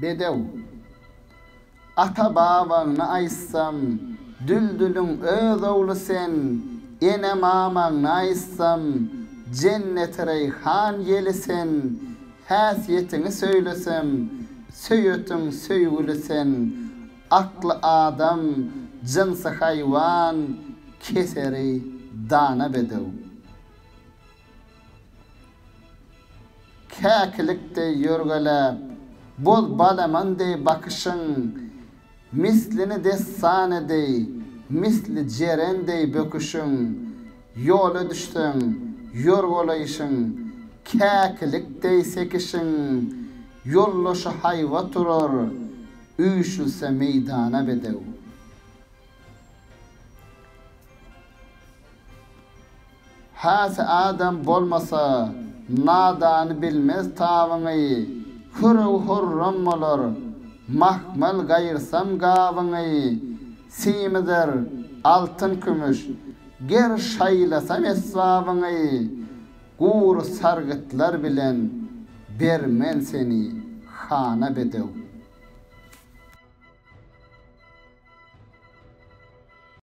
bedew. Ata babaňy aýsam, düldülüň öz owly sen, ene mamaňy aýsam, cennet reyhan yeli sen, häsiýetini söýlesem, söýütüň söýgüli sen, aklı adam, jynsa haywan, keseri dana bedew. Käkilikde ýörgelep, bol balamande bakışın, mislini dessanede, misli cerende böküşün, yola düştün, yorgolayışın, käkilikde sekişin, yolloşu hayva turur, üýşülse meydana bedew. Has adam bolmasa, nadan bilmez tawyňy, huru hurram bolar, mahmal gaýyrsam gawyňy, simidir altyn kümüş, ger şaýlasam eswabyňy, gur sargytlar bilen bermen seni hana bedew.